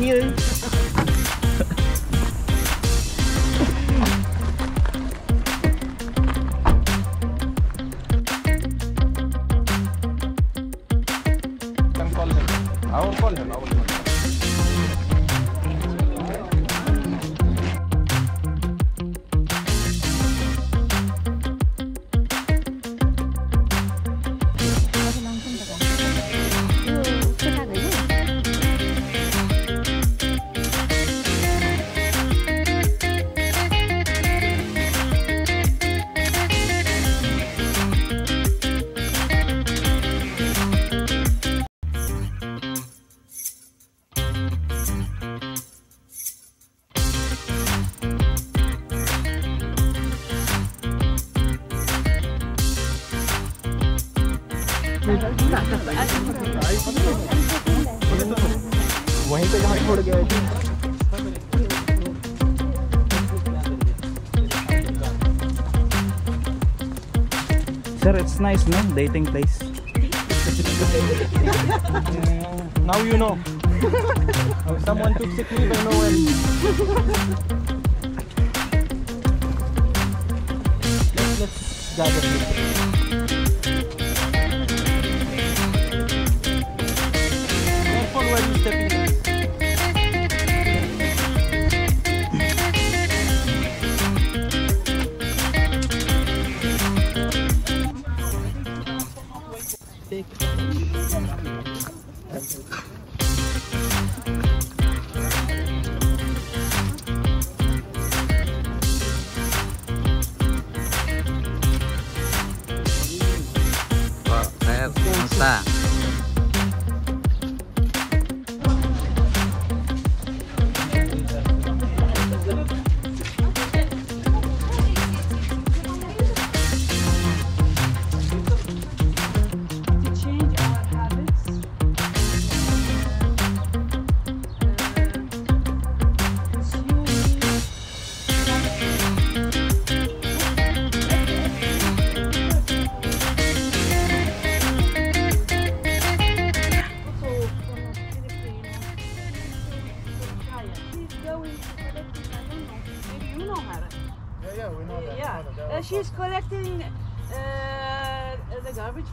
Can. I will call him. I will call him. वहीं पे जहाँ छोड़ गए थे Sir, it's nice, no? Dating place. Now you know. If someone took sick leave, I know when. Let's, let's gather here.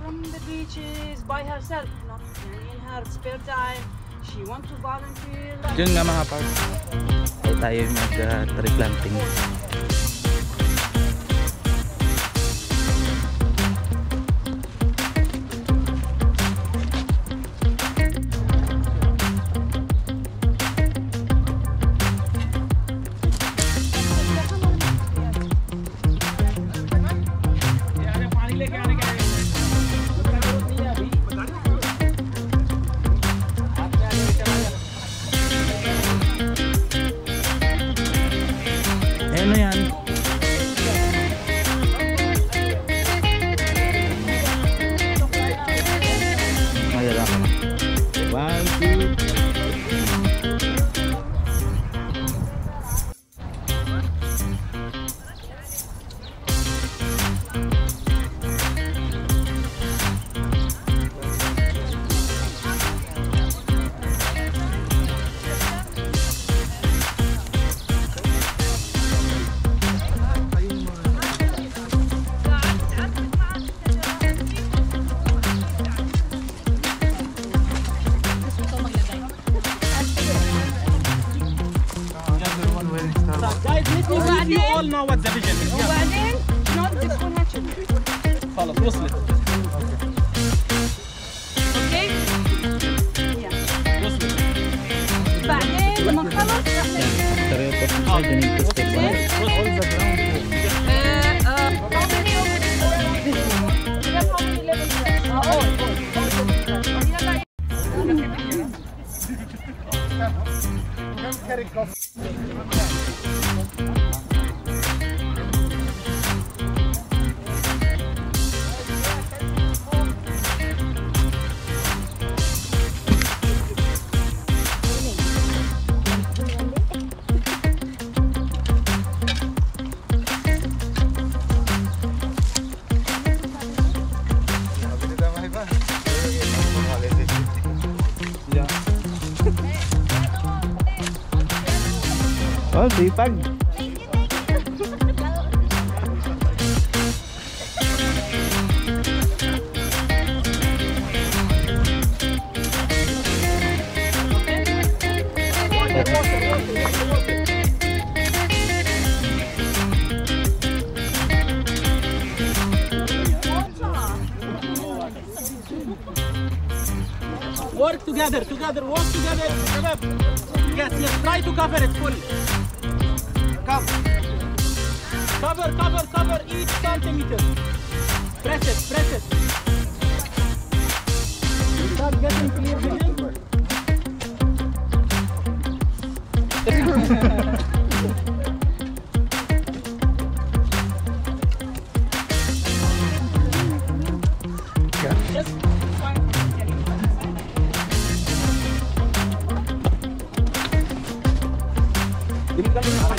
From the beaches by herself, not in her spare time. She wants to volunteer. Nga mga. Ay tayo mag-tree planting. Uh, inside, you need to it. All the ground. Oh, sipag. Work together, together, work together. Yes, yes, try to cover it fully. Cover. Cover, cover, each centimeter. Press it, press it. Start getting clear vision. Just I hate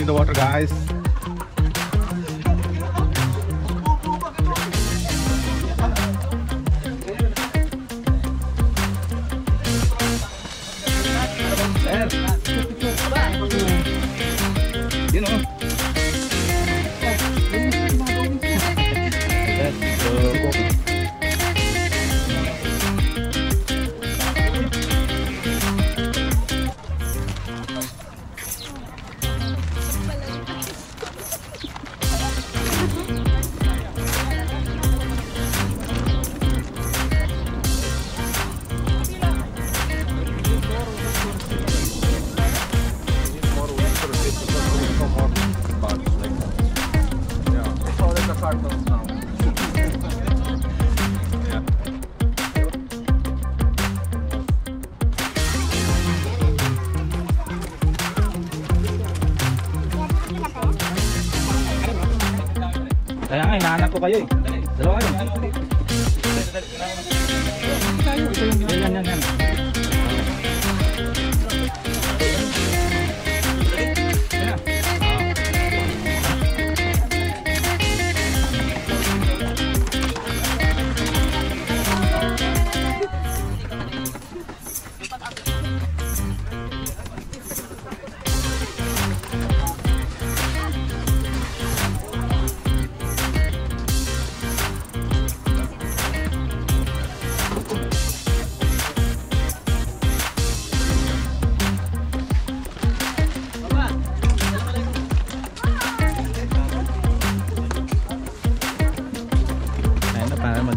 in the water, guys. You know. Let's Kaya nga, hinahanap ko kayo eh. Dalawa kayo. Yan, yan, yan, yan. Yan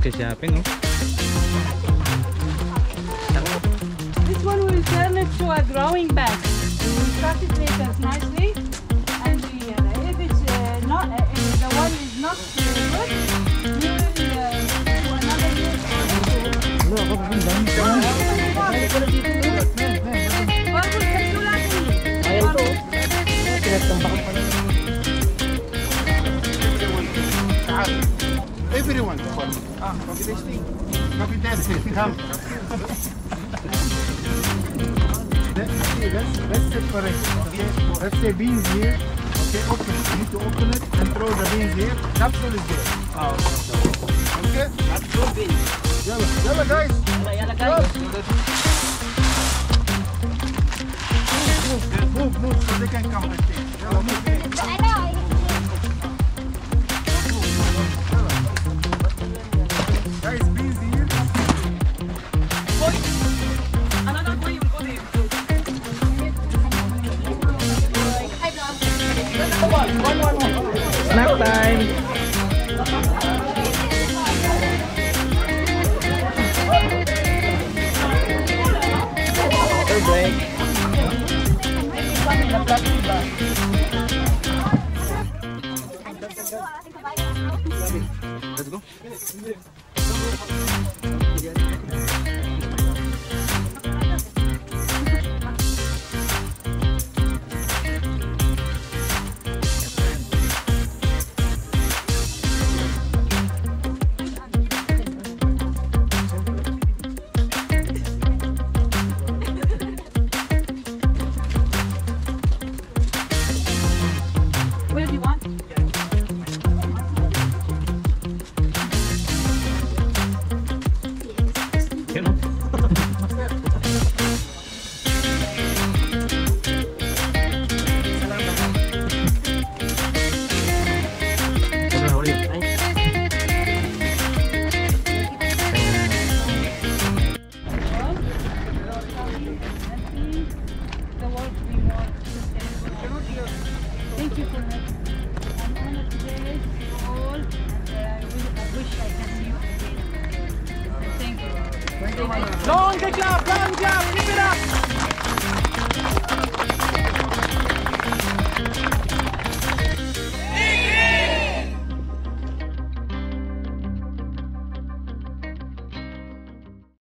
Ayun na, para magka-shopping oh. This one will turn it to a growing bag. We will cut it later nicely. And we, uh, if it's uh, not, uh, if the one is not good, we will uh, do another use for Everyone. Ah, copy tasting. Copy. Come. Let's see, let's, let's separate. Okay. Let's say beans here. Okay, open it. You need to open it and throw the beans here. Capsule is there. Okay? Yalla, yalla guys. Move, move, move, so they can come and take. Yalla, move. Water Long clap, long jump, keep it up.